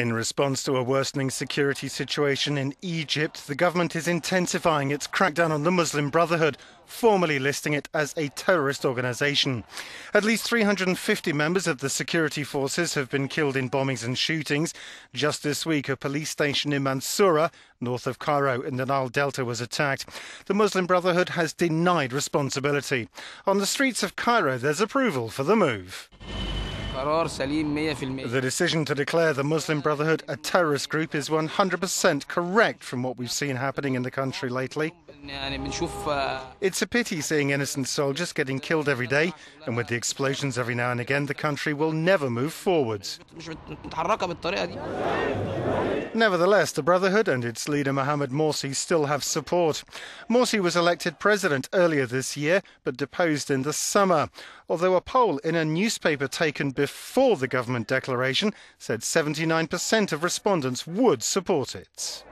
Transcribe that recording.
In response to a worsening security situation in Egypt, the government is intensifying its crackdown on the Muslim Brotherhood, formally listing it as a terrorist organization. At least 350 members of the security forces have been killed in bombings and shootings. Just this week, a police station in Mansoura, north of Cairo in the Nile Delta, was attacked. The Muslim Brotherhood has denied responsibility. On the streets of Cairo, there's approval for the move. The decision to declare the Muslim Brotherhood a terrorist group is 100% correct from what we've seen happening in the country lately. It's a pity seeing innocent soldiers getting killed every day, and with the explosions every now and again, the country will never move forwards. Nevertheless, the Brotherhood and its leader Mohamed Morsi still have support. Morsi was elected president earlier this year, but deposed in the summer. Although a poll in a newspaper taken before the government declaration said 79% of respondents would support it.